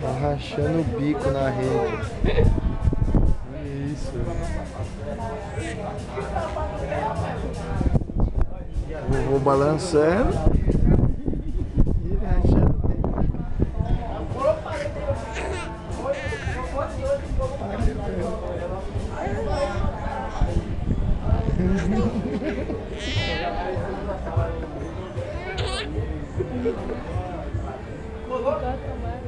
Tá rachando o bico na rede. É isso. Vou balançando. E Coloca.